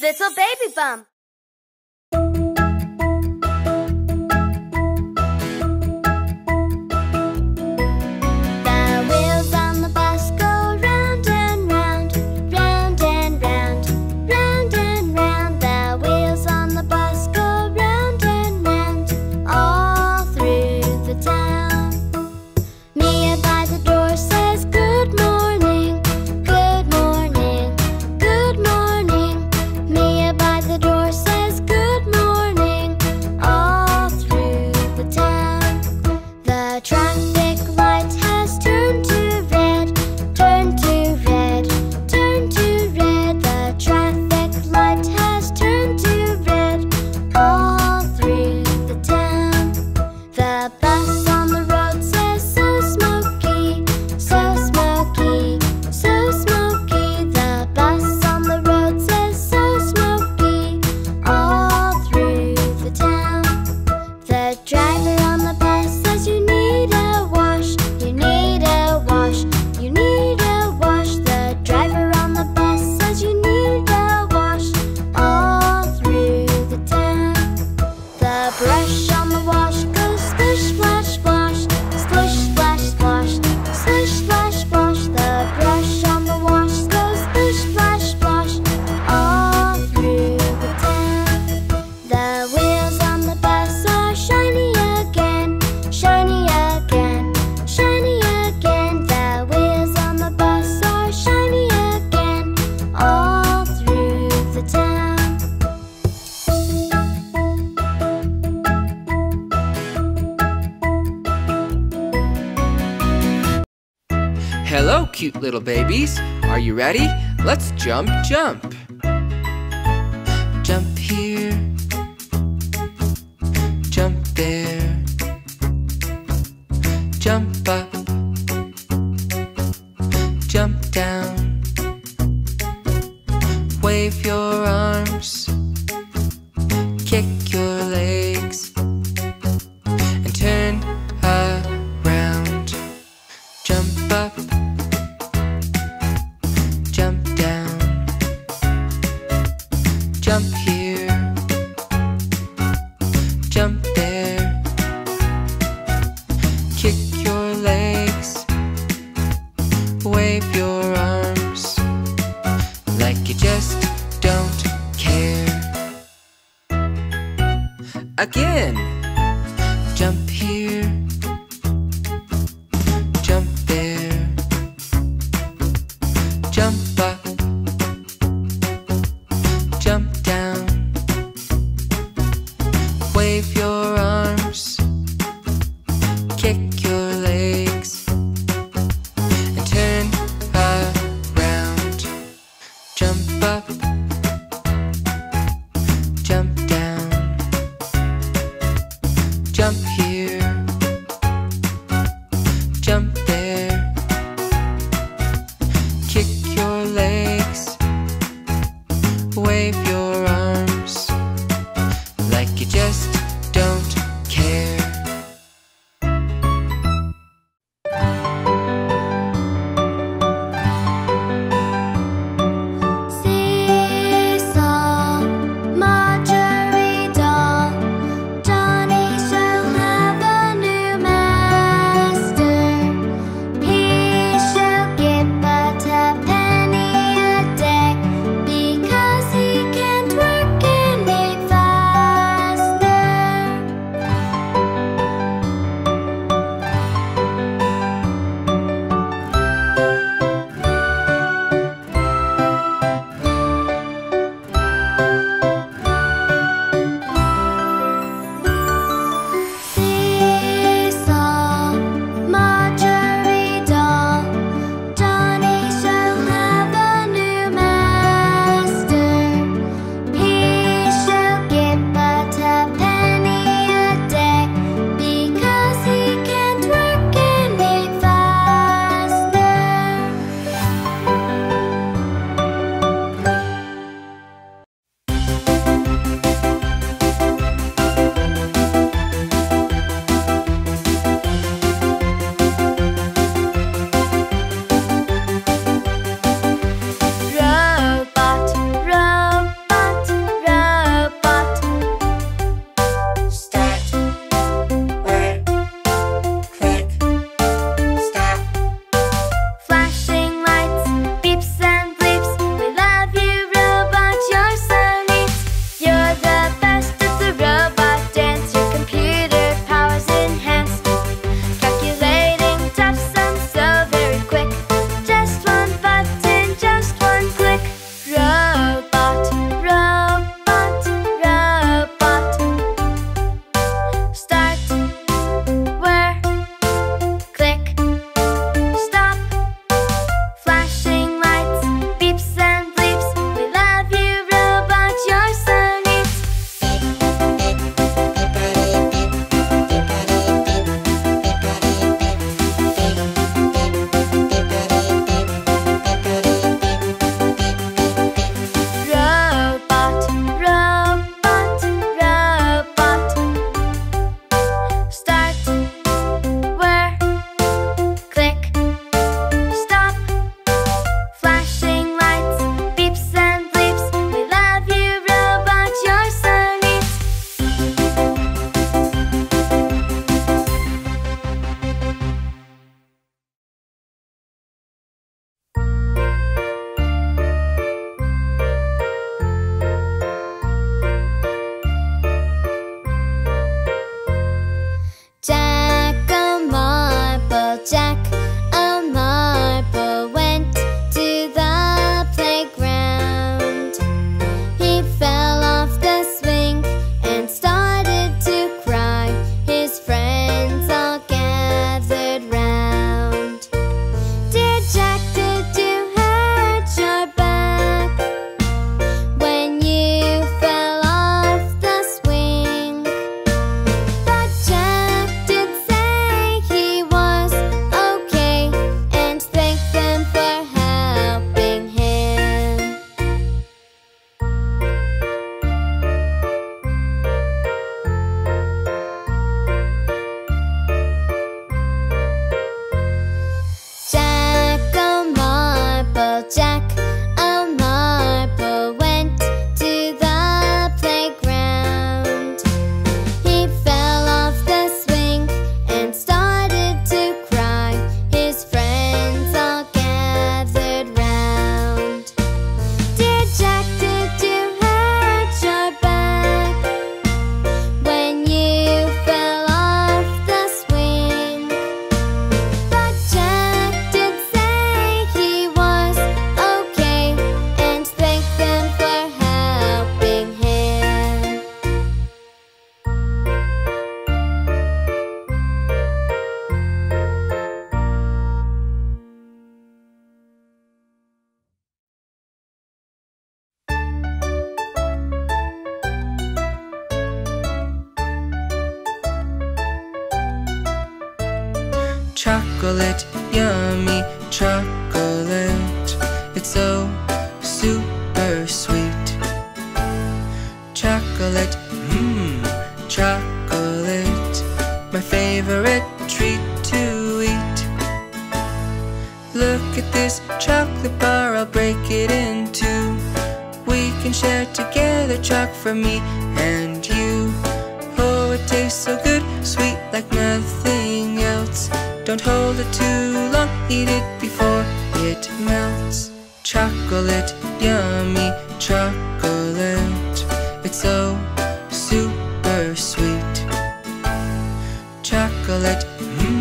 Little baby bum. ready? Let's jump, jump. Jump here. Jump there. Jump up. Jump down. Wave your arms. chocolate chocolate. Mm.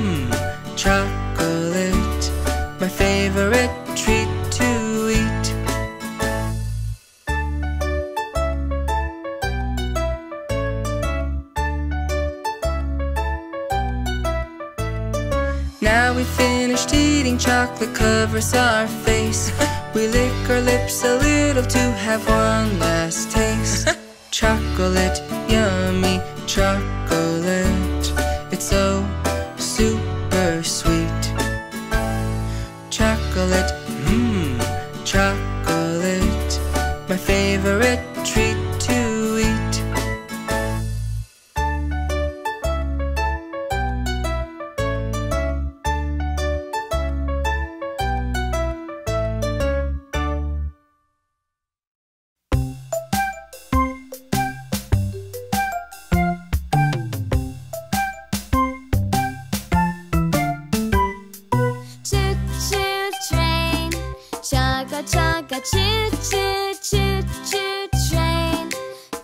choo choo train.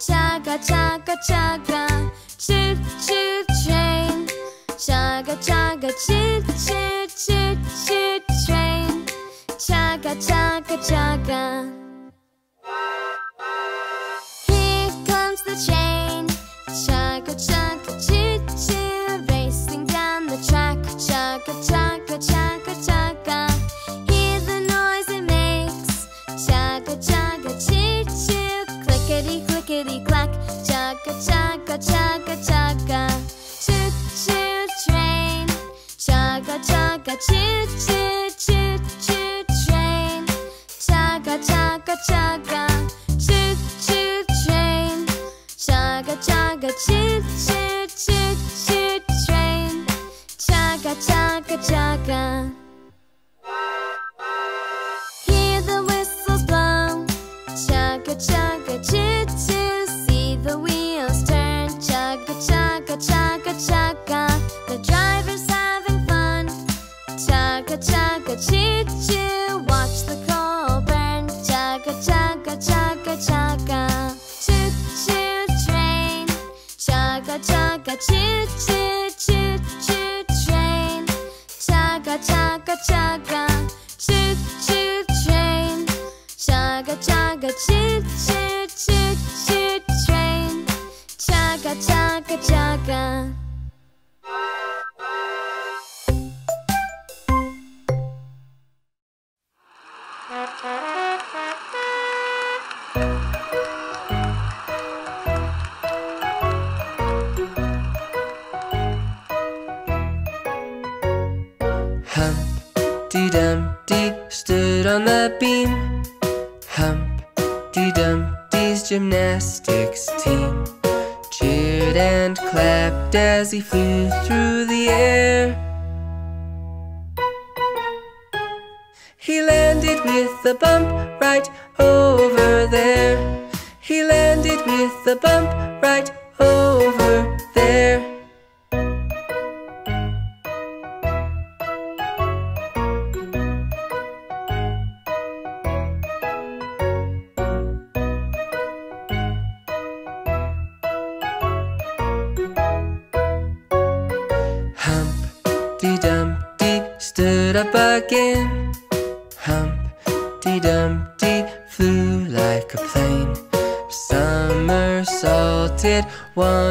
Chugga chugga chugga. with a bump right over there. Humpty Dumpty stood up again. wanted one.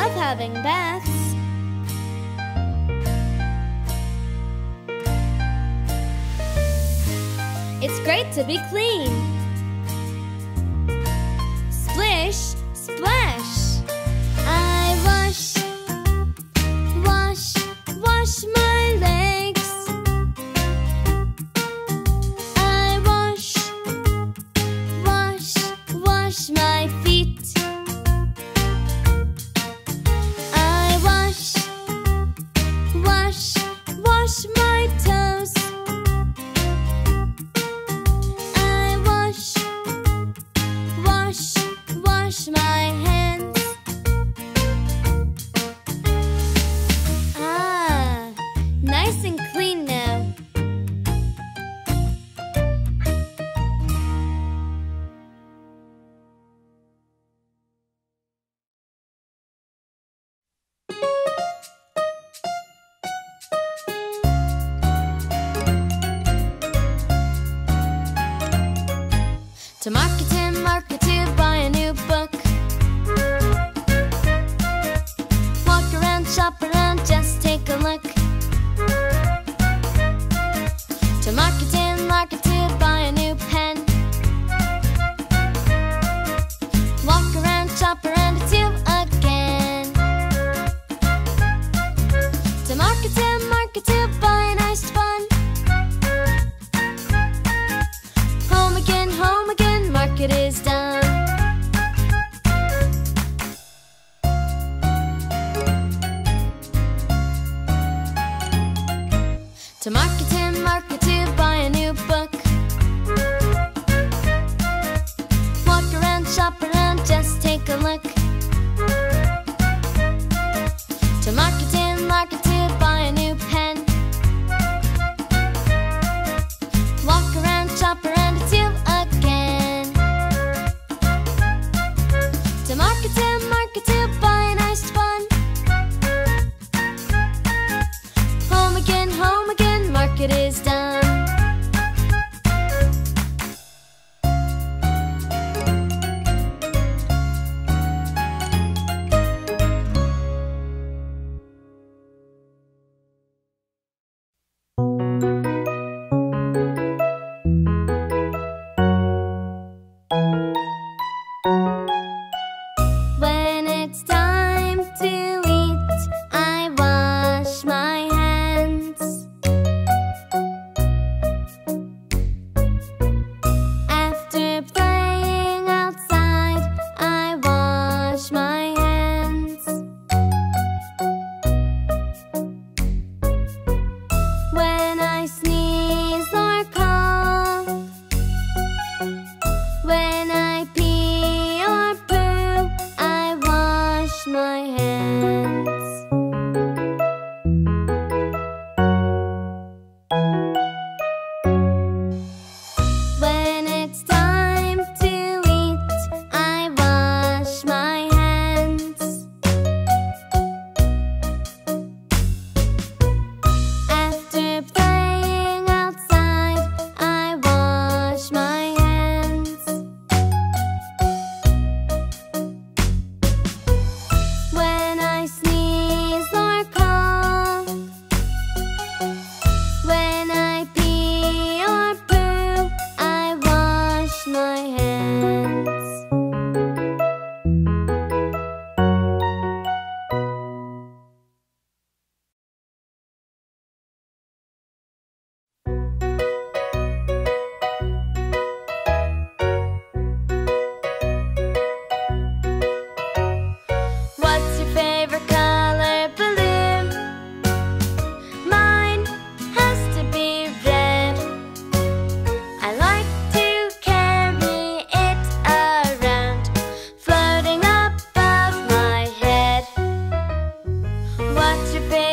love having baths. It's great to be clean. to market te.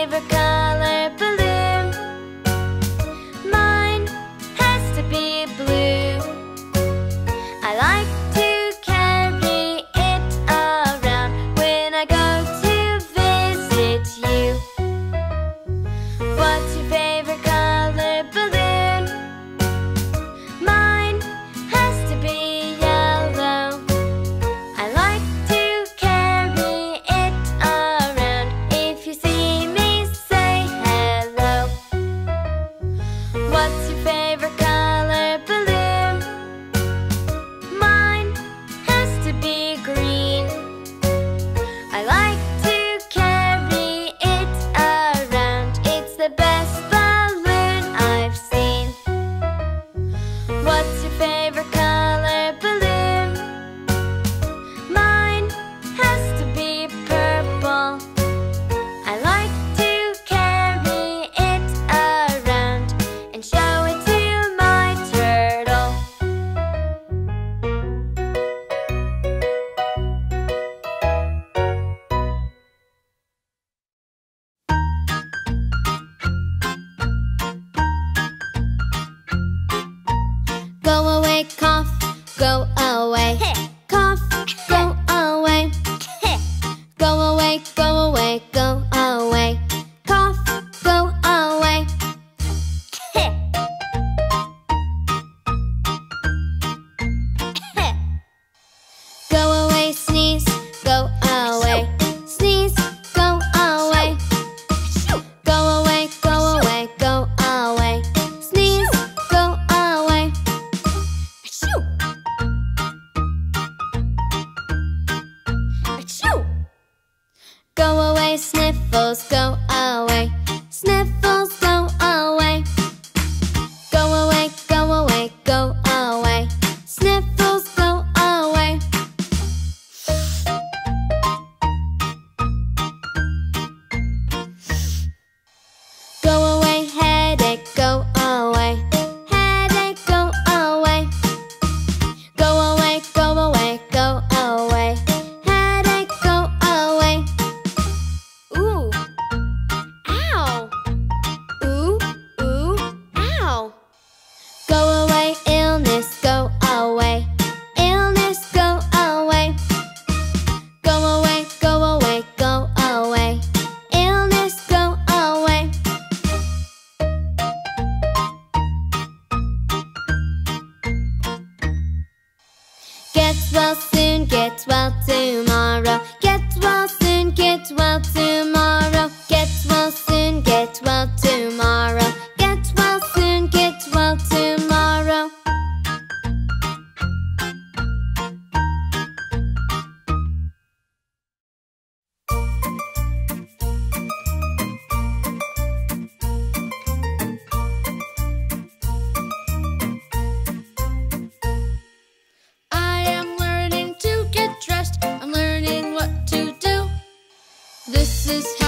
This is how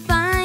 find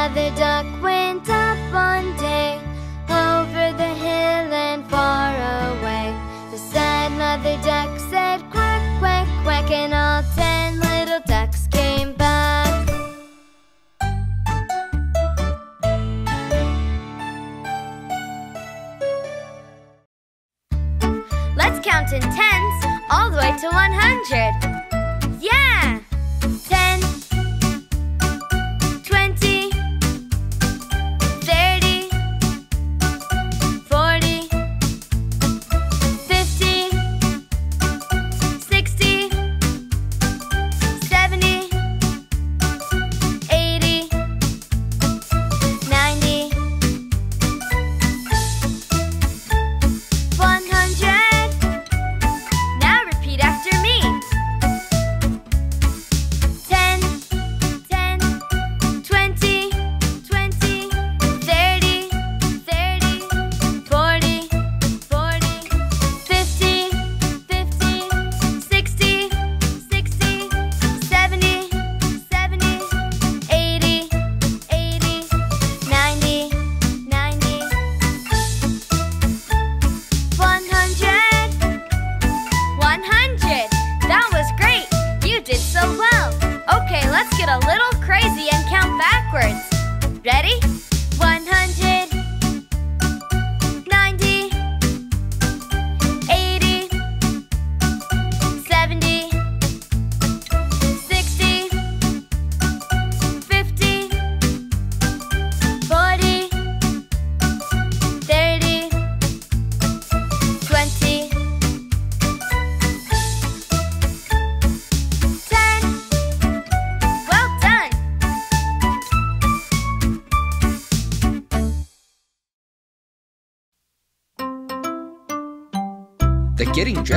Mother duck went up one day Over the hill and far away. The sad mother duck said quack, quack, quack And all ten little ducks came back. Let's count in tens all the way to 100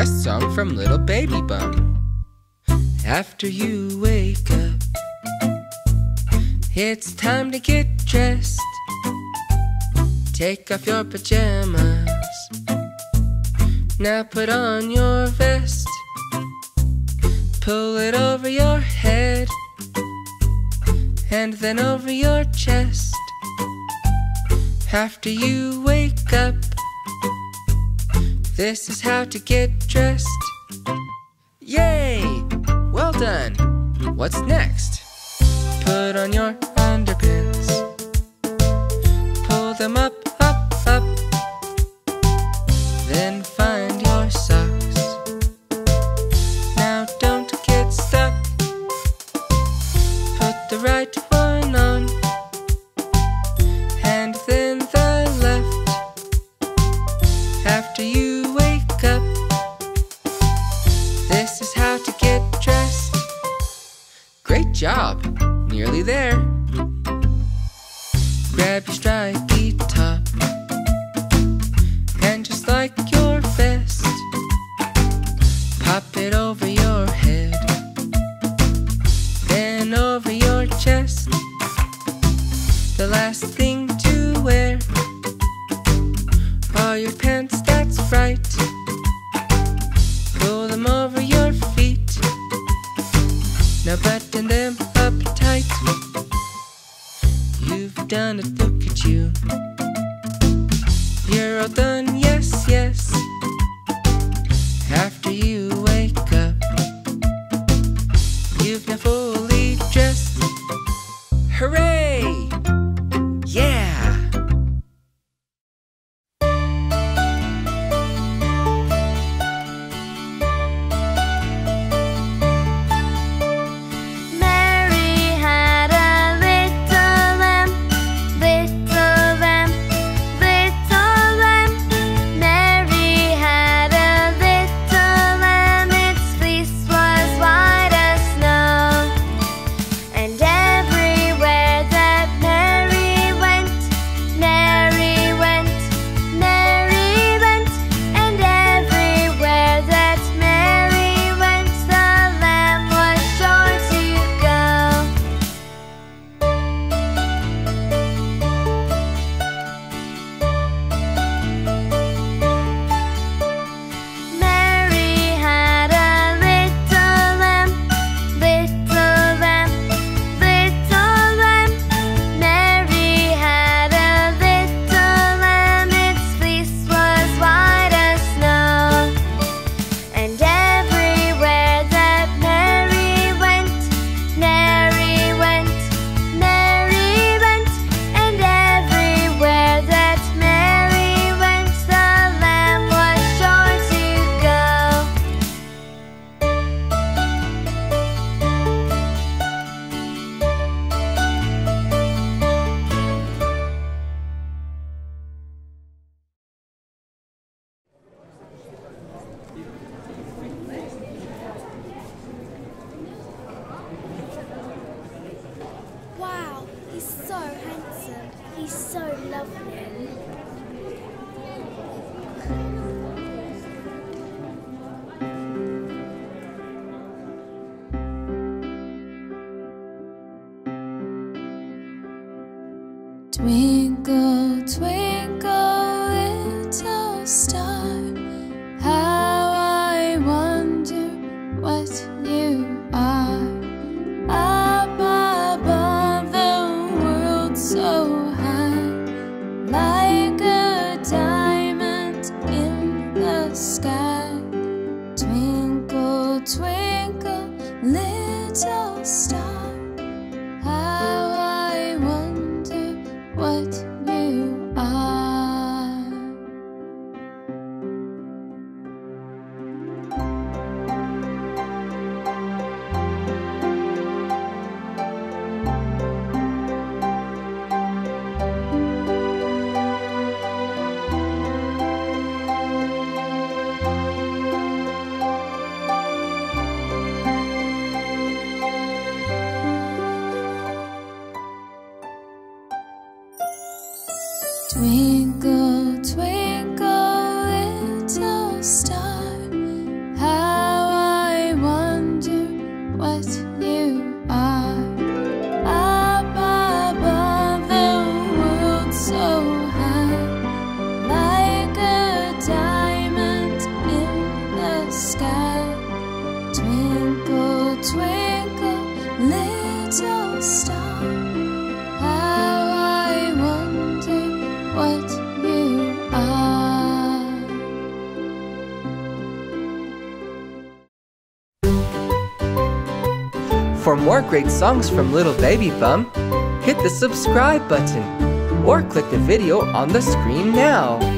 song from Little Baby Bum. After you wake up, it's time to get dressed. Take off your pajamas. Now put on your vest. Pull it over your head and then over your chest. After you wake up, this is how to get chest. Yay! Well done! What's next? Put on your it over you. Great songs from Little Baby Bum, hit the subscribe button or click the video on the screen now.